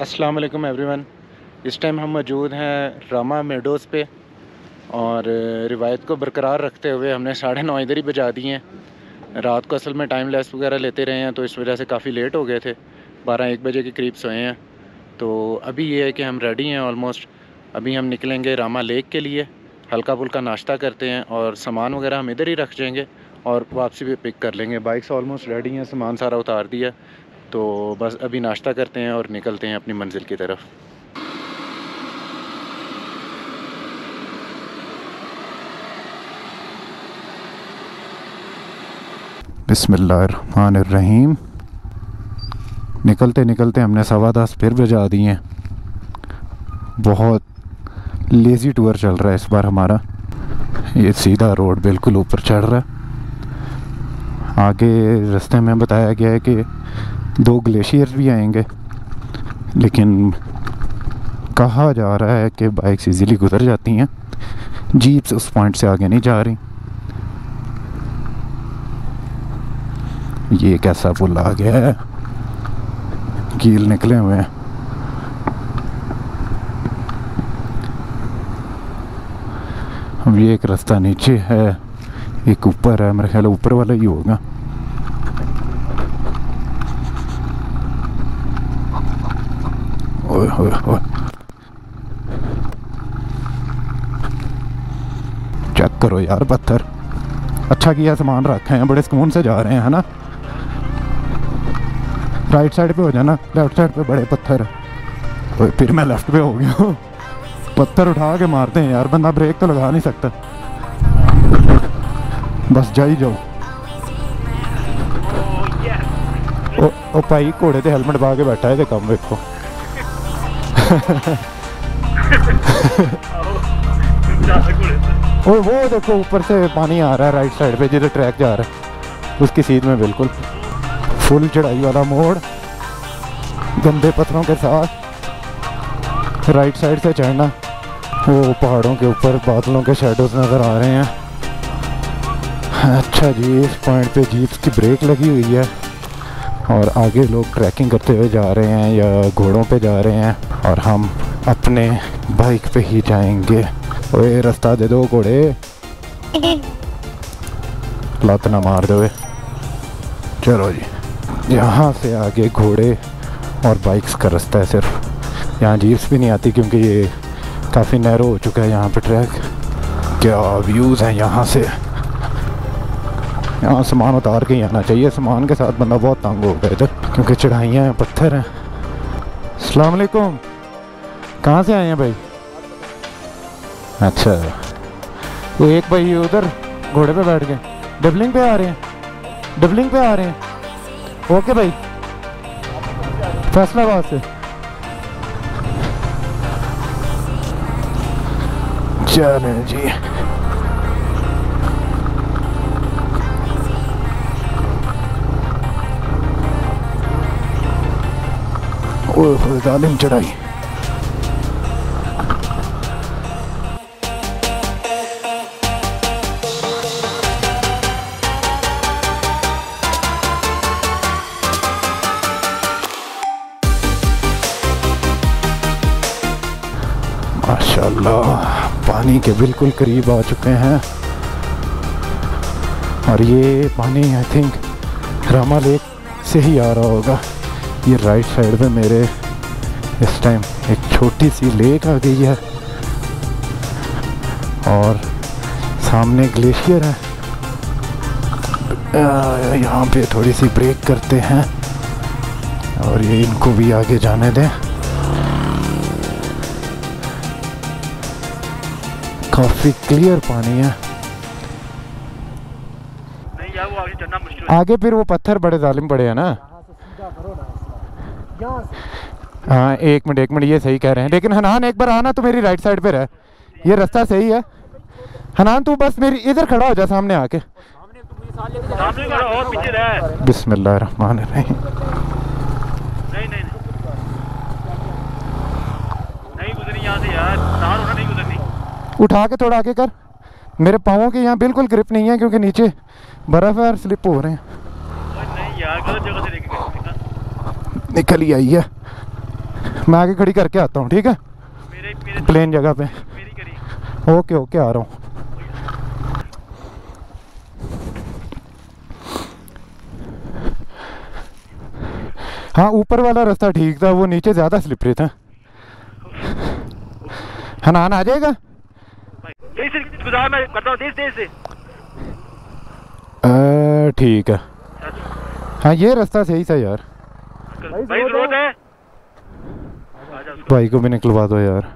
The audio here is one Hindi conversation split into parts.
अस्सलाम वालेकुम एवरीवन इस टाइम हम मौजूद हैं रामा मेडोज़ पे और रिवायत को बरकरार रखते हुए हमने साढ़े नौ इधर ही बजा दिए हैं। रात को असल में टाइम लेस वगैरह लेते रहे हैं तो इस वजह से काफ़ी लेट हो गए थे। बारह एक बजे के करीब सोए हैं। तो अभी ये है कि हम रेडी हैं ऑलमोस्ट अभी हम निकलेंगे रामा लेक के लिए। हल्का फुल्का नाश्ता करते हैं और सामान वगैरह हम इधर ही रख जाएँगे और वापसी भी पिक कर लेंगे। बाइक्स ऑलमोस्ट रेडी हैं, सामान सारा उतार दिया। तो बस अभी नाश्ता करते हैं और निकलते हैं अपनी मंजिल की तरफ़। बिस्मिल्लाहिर्रहमानिर्रहीम। निकलते निकलते हमने सवा दस फिर बजा दिए। बहुत लेज़ी टूर चल रहा है इस बार हमारा। ये सीधा रोड बिल्कुल ऊपर चढ़ रहा है। आगे रास्ते में बताया गया है कि दो ग्लेशियर भी आएँगे। लेकिन कहा जा रहा है कि बाइक्स इजीली गुजर जाती हैं। जीप्स उस पॉइंट से आगे नहीं जा रही। ये कैसा पुल आ गया है। कील निकले हुए हैं। अब ये एक रास्ता नीचे है। एक ऊपर है। मेरे ख्याल ऊपर वाला ही होगा ओए ओए ओए चेक करो यार पत्थर। अच्छा किया सामान रखे हैं बड़े सुकून से जा रहे हैं है ना? राइट साइड पे हो जाना लेफ़्ट साइड पे बड़े पत्थर। फिर मैं लेफ़्ट पे हो गया पत्थर उठा के मारते हैं यार बंदा ब्रेक तो लगा नहीं सकता। बस जा ही जाओ। ओ, ओ भाई घोड़े ते हेलमेट पा के बैठा है कम वेखो और वो देखो, ऊपर से पानी आ रहा है राइट साइड पे, जिधर ट्रैक जा रहा है। उसकी सीध में बिल्कुल फुल चढ़ाई वाला मोड़। गंदे पत्थरों के साथ। राइट साइड से चढ़ना। वो पहाड़ों के ऊपर बादलों के शेडोज नज़र आ रहे हैं। अच्छा जी, इस पॉइंट पे जीप की ब्रेक लगी हुई है। और आगे लोग ट्रैकिंग करते हुए जा रहे हैं या घोड़ों पे जा रहे हैं और हम अपने बाइक पे ही जाएँगे। ओए रास्ता दे दो घोड़े। लत ना मार दो चलो जी यहाँ से आगे घोड़े और बाइक्स का रास्ता है सिर्फ़। यहाँ जीप्स भी नहीं आती क्योंकि ये काफ़ी नैरो हो चुका है यहाँ पे ट्रैक क्या व्यूज़ हैं यहाँ से? यहाँ सामान उतार के ही आना चाहिए। सामान के साथ बंदा बहुत तंग हो गया इधर क्योंकि चढ़ाइयाँ हैं, पत्थर हैं। अलैक्म कहाँ से आए हैं भाई? अच्छा। वो एक भाई उधर, घोड़े पे बैठ गए। डबलिंग पे आ रहे हैं। डबलिंग पे आ रहे हैं। ओके भाई। फैसलाबाद से। चलें जी। जालिम चढ़ाई। माशाल्लाह, पानी के बिल्कुल करीब आ चुके हैं। और ये पानी आई थिंक रामा लेक से ही आ रहा होगा। ये राइट साइड पे मेरे इस टाइम एक छोटी सी लेक आ गई है। और सामने ग्लेशियर है। यहाँ पे थोड़ी सी ब्रेक करते हैं और ये इनको भी आगे जाने दें। काफ़ी क्लियर पानी है। आगे फिर वो पत्थर बड़े जालिम पड़े हैं ना। हाँ एक मिनट एक मिनट, ये सही कह रहे हैं। लेकिन हनान, एक बार आना तो मेरी राइट साइड पे रह। ये रास्ता सही है। हनान, तू बस मेरी इधर खड़ा हो जा सामने आके। नहीं उठा के थोड़ा आगे कर। मेरे पाँवों के यहाँ बिल्कुल ग्रिप नहीं है, क्योंकि नीचे बर्फ़ है और स्लिप हो रहे हैं ओए नहीं यार गलत जगह से लेके गए निकल ही आई है। मैं आगे खड़ी करके आता हूँ ठीक है? मेरे मेरे प्लेन जगह पे। मेरी ओके ओके आ रहा हूँ। हाँ ऊपर वाला रास्ता ठीक था वो नीचे ज़्यादा स्लिपरी था। हनान आ जाएगा? ठीक है। हाँ ये रास्ता सही था यार। भाई ज़रूरत है भाई को भी निकलवा दो यार।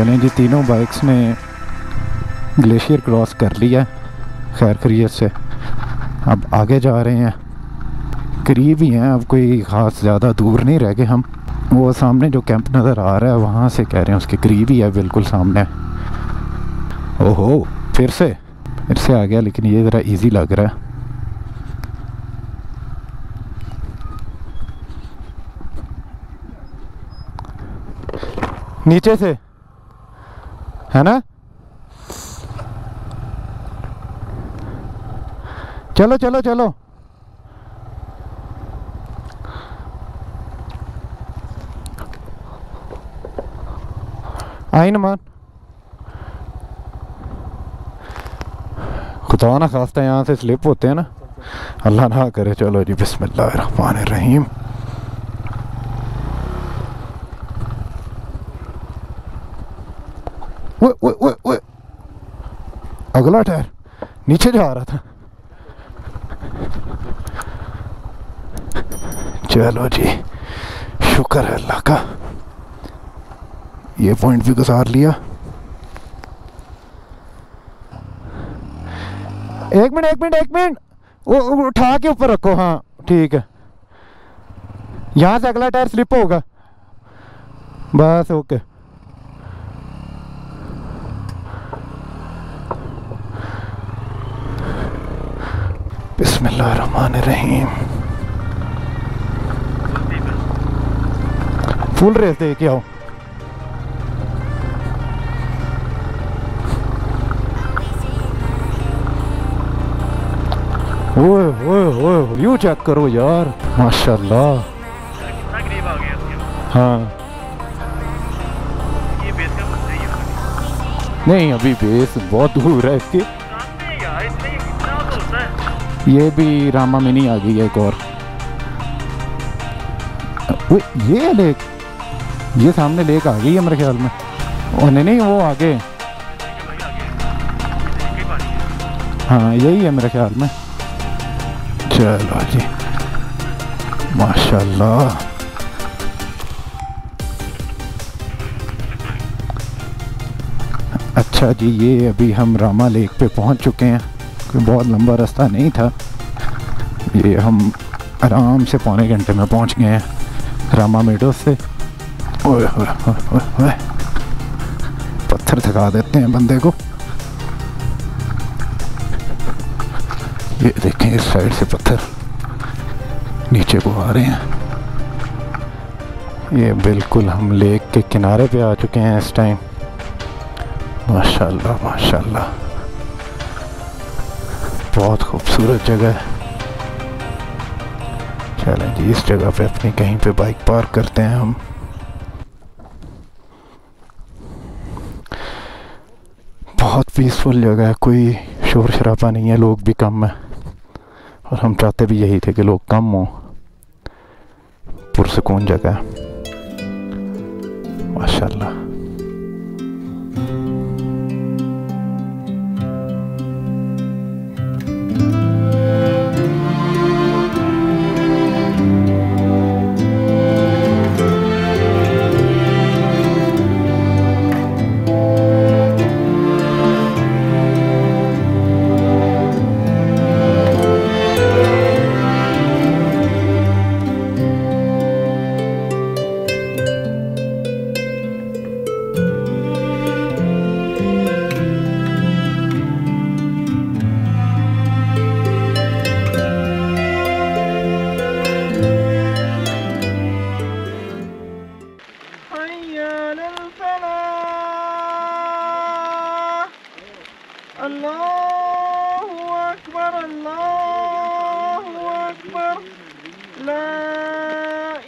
चलें जी, तीनों बाइक्स ने ग्लेशियर क्रॉस कर लिया खैर खरीत से अब आगे जा रहे हैं। करीब ही हैं, अब कोई ख़ास ज़्यादा दूर नहीं रह गए हम। वो सामने जो कैंप नज़र आ रहा है, वहाँ से कह रहे हैं, उसके करीब ही है, बिल्कुल सामने। ओहो, फिर से? फिर से आ गया, लेकिन ये ज़रा इजी लग रहा है। नीचे से? है ना? चलो चलो चलो। आई मान। खुदा ना खास्ता यहाँ से स्लिप होते हैं ना। अल्लाह ना करे। चलो जी बिस्मिल्लाह रहीम ओए ओए ओए ओए अगला टायर नीचे जा रहा था। चलो जी, शुक्र है अल्लाह का। ये पॉइंट भी गुजार लिया। एक मिनट एक मिनट एक मिनट। वो वो उठा के ऊपर रखो हाँ ठीक है। यहाँ से अगला टायर स्लिप होगा। बस ओके बिस्मिल्लाह रहमान रहीम फुल रेस दे के आओ। ओए ओए ओए व्यू चेक करो यार। माशाल्लाह। हाँ। नहीं, अभी बेस बहुत दूर है इसके। ये भी रामा मिनी आ गई है एक और। ये लेक, ये सामने लेक आ गई है मेरे ख्याल में। ओ, नहीं नहीं, वो आगे। है है हाँ यही है मेरे ख्याल में। चलो जी। माशाल्लाह। अच्छा जी, ये अभी हम रामा लेक पे पहुँच चुके हैं। कोई बहुत लंबा रास्ता नहीं था। ये हम आराम से पौने घंटे में पहुँच गए हैं रामा मेडो से। ओए ओए पत्थर थका देते हैं बंदे को। ये देखें इस साइड से पत्थर नीचे को आ रहे हैं। ये बिल्कुल हम लेक के किनारे पे आ चुके हैं इस टाइम माशाल्लाह माशाल्लाह। बहुत खूबसूरत जगह है। चलें जी, इस जगह पे अपनी कहीं पे बाइक पार्क करते हैं हम। बहुत पीसफुल जगह है, कोई शोर शराबा नहीं है, लोग भी कम है। और हम चाहते भी यही थे कि लोग कम हों। पुरसकून जगह है। माशाल्लाह। अकबर ला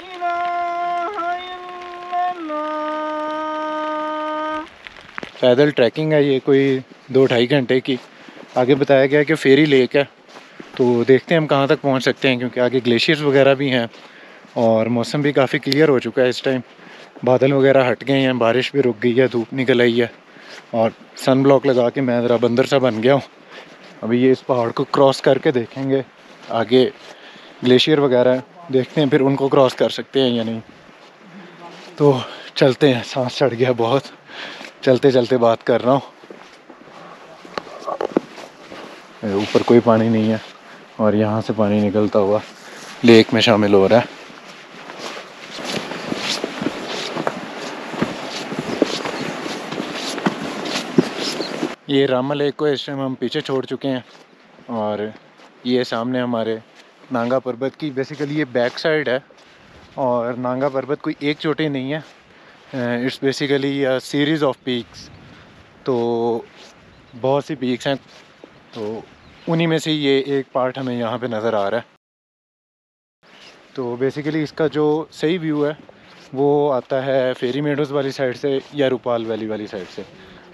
इलाहा इल्लल्लाह पैदल ट्रैकिंग है ये कोई दो ढाई घंटे की। आगे बताया गया कि फेरी लेक है। तो देखते हैं हम कहाँ तक पहुँच सकते हैं, क्योंकि आगे ग्लेशियर्स वगैरह भी हैं और मौसम भी काफ़ी क्लियर हो चुका है इस टाइम बादल वगैरह हट गए हैं, बारिश भी रुक गई है, धूप निकल आई है और सन ब्लॉक लगा के मैं ज़रा बंदर सा बन गया हूँ। अभी ये इस पहाड़ को क्रॉस करके देखेंगे। आगे ग्लेशियर वगैरह देखते हैं, फिर उनको क्रॉस कर सकते हैं या नहीं। तो चलते हैं, सांस चढ़ गया बहुत। चलते चलते बात कर रहा हूँ। ऊपर कोई पानी नहीं है और यहाँ से पानी निकलता हुआ लेक में शामिल हो रहा है। ये रामा लेक को इस टाइम हम पीछे छोड़ चुके हैं और ये सामने हमारे नांगा पर्वत की बेसिकली ये बैक साइड है और नांगा पर्वत कोई एक चोटी नहीं है। It's basically series of peaks तो बहुत सी पीक्स हैं। तो उन्हीं में से ये एक पार्ट हमें यहाँ पे नज़र आ रहा है। तो बेसिकली इसका जो सही व्यू है, वो आता है फेरी मेडोज़ वाली साइड से या रूपाल वैली वाली साइड से।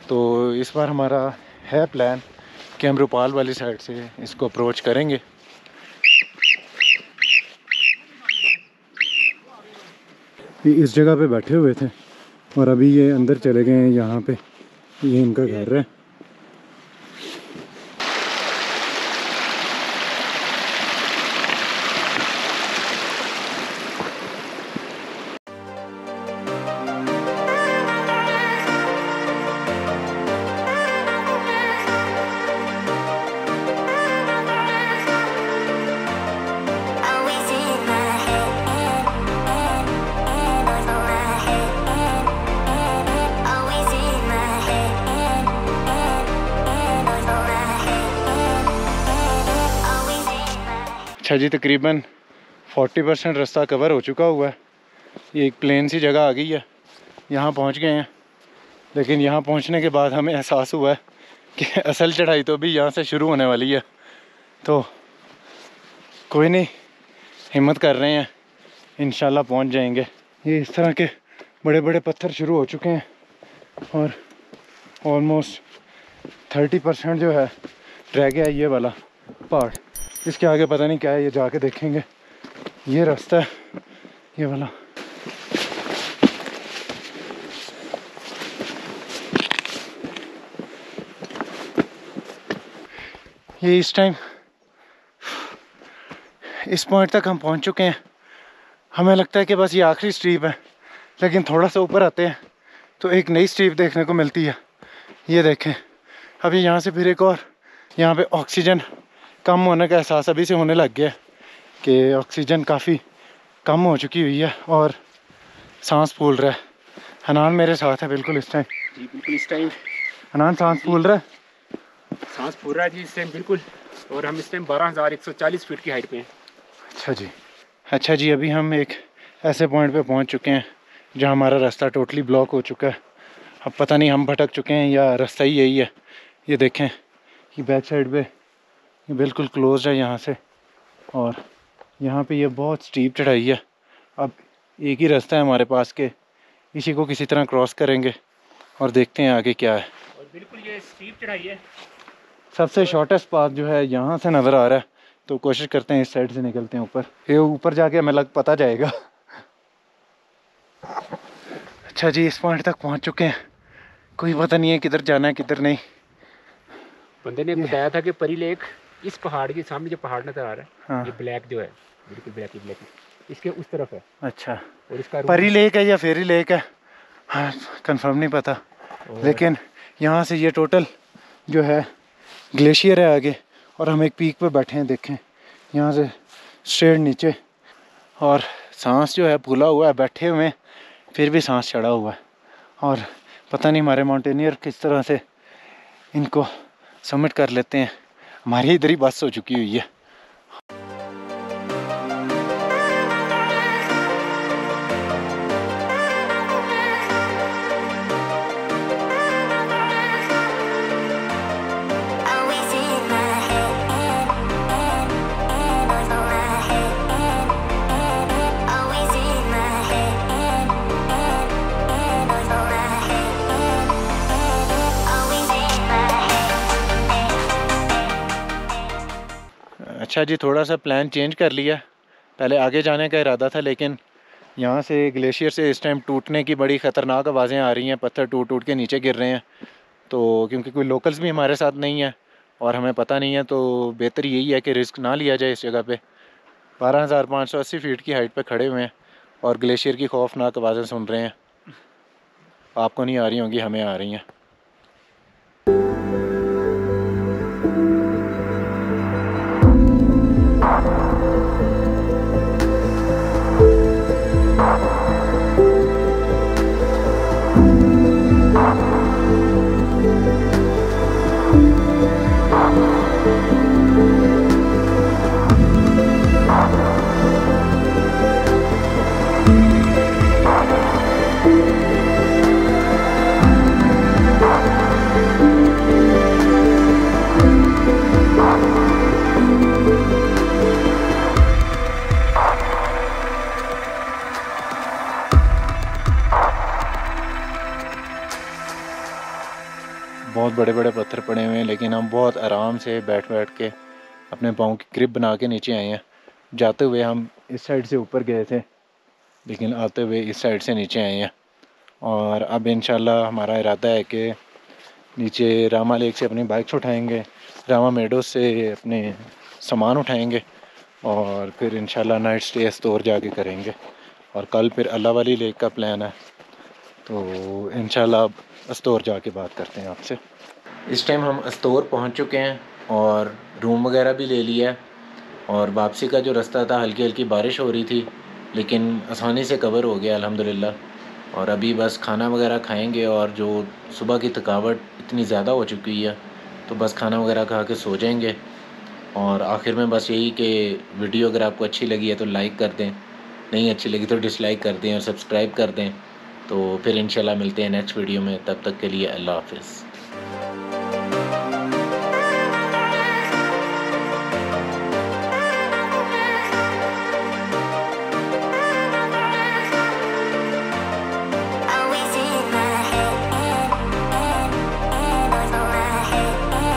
तो इस बार हमारा है प्लान कि हम रूपाल वाली साइड से इसको अप्रोच करेंगे। इस जगह पे बैठे हुए थे और अभी ये अंदर चले गए हैं यहाँ पे। ये इनका घर है। जी, तकरीबन 40 परसेंट रास्ता कवर हो चुका हुआ है। ये एक प्लेन सी जगह आ गई है। यहाँ पहुँच गए हैं। लेकिन यहाँ पहुँचने के बाद हमें एहसास हुआ है कि असल चढ़ाई तो अभी यहाँ से शुरू होने वाली है। तो कोई नहीं, हिम्मत कर रहे हैं। इन पहुँच जाएँगे। ये इस तरह के बड़े बड़े पत्थर शुरू हो चुके हैं और ऑलमोस्ट थर्टी परसेंट जो है, रह गया ये वाला पहाड़ इसके आगे पता नहीं क्या है, ये जाके देखेंगे। ये रास्ता है, ये वाला। ये इस टाइम इस पॉइंट तक हम पहुँच चुके हैं। हमें लगता है कि बस ये आखिरी स्ट्रीप है, लेकिन थोड़ा सा ऊपर आते हैं तो एक नई स्ट्रीप देखने को मिलती है। ये देखें अभी यहाँ से फिर एक और, यहाँ पे ऑक्सीजन कम होने का एहसास अभी से होने लग गया है कि ऑक्सीजन काफ़ी कम हो चुकी हुई है और सांस फूल रहा है। हनान मेरे साथ है बिल्कुल इस टाइम जी बिल्कुल इस टाइम हनान सांस फूल रहा है? सांस फूल रहा है जी इस टाइम बिल्कुल। और हम इस टाइम बारह हज़ार एक सौ चालीस फीट की हाइट पे हैं। अच्छा जी। अच्छा जी अभी हम एक ऐसे पॉइंट पे पहुँच चुके हैं जहाँ हमारा रास्ता टोटली ब्लॉक हो चुका है। अब पता नहीं हम भटक चुके हैं या रास्ता ही यही है। ये देखें कि बैक साइड पे ये बिल्कुल क्लोज है यहाँ से। और यहाँ पे ये बहुत स्टीप चढ़ाई है। अब एक ही रास्ता है हमारे पास के। इसी को किसी तरह क्रॉस करेंगे और देखते हैं आगे क्या है। और बिल्कुल ये स्टीप चढ़ाई है। सबसे शॉर्टेस्ट पाथ जो है यहाँ से नज़र आ रहा है। तो कोशिश करते हैं इस साइड से निकलते हैं ऊपर। ये ऊपर जाके हमें लग पता जाएगा। अच्छा जी इस पॉइंट तक पहुँच चुके हैं। कोई पता नहीं है किधर जाना है किधर नहीं। बंदे ने बताया था कि परी लेक। इस पहाड़ के सामने जो पहाड़ नज़र आ रहा है हाँ। ये ब्लैक जो है बिल्कुल ब्लैक ही ब्लैक इसके उस तरफ़ है। अच्छा। और इसका परी लेक है या फेरी लेक है? हाँ कंफर्म नहीं पता। लेकिन यहाँ से ये टोटल जो है ग्लेशियर है आगे और हम एक पीक पे बैठे हैं देखें। यहाँ से स्ट्रेट नीचे। और सांस जो है फूला हुआ है बैठे हुए हैं फिर भी सांस चढ़ा हुआ है। और पता नहीं हमारे माउंटेनियर किस तरह से इनको सबमिट कर लेते हैं। हमारी इधर ही बस हो चुकी हुई है। अच्छा जी थोड़ा सा प्लान चेंज कर लिया। पहले आगे जाने का इरादा था, लेकिन यहाँ से ग्लेशियर से इस टाइम टूटने की बड़ी ख़तरनाक आवाज़ें आ रही हैं, पत्थर टूट टूट के नीचे गिर रहे हैं। तो क्योंकि कोई लोकल्स भी हमारे साथ नहीं है और हमें पता नहीं है तो बेहतर यही है कि रिस्क ना लिया जाए इस जगह पे। बारह हज़ार पाँच सौ अस्सी फीट की हाइट पे खड़े हुए हैं और ग्लेशियर की खौफनाक आवाज़ें सुन रहे हैं। आपको नहीं आ रही होंगी, हमें आ रही हैं। से बैठ बैठ के अपने पाँव की ग्रिप बना के नीचे आए हैं। जाते हुए हम इस साइड से ऊपर गए थे, लेकिन आते हुए इस साइड से नीचे आए हैं। और अब इंशाल्लाह हमारा इरादा है कि नीचे रामा लेक से अपनी बाइक्स उठाएँगे, रामा मेडो से अपने सामान उठाएँगे और फिर इंशाल्लाह नाइट स्टे अस्तौर जाके करेंगे। और कल फिर अल्लाह वाली लेक का प्लान है तो अब अस्तौर जाके बात करते हैं आपसे। इस टाइम हम अस्तौर पहुँच चुके हैं और रूम वगैरह भी ले लिया है और वापसी का जो रास्ता था, हल्की हल्की बारिश हो रही थी, लेकिन आसानी से कवर हो गया, अल्हम्दुलिल्लाह। और अभी बस खाना वगैरह खाएँगे और जो सुबह की थकावट इतनी ज़्यादा हो चुकी है तो बस खाना वगैरह खा के सो जाएँगे। और आखिर में बस यही कि वीडियो अगर आपको अच्छी लगी है तो लाइक कर दें, नहीं अच्छी लगी तो डिसलाइक कर दें और सब्सक्राइब कर दें। तो फिर इंशाल्लाह मिलते हैं नेक्स्ट वीडियो में, तब तक के लिए अल्लाह हाफिज़।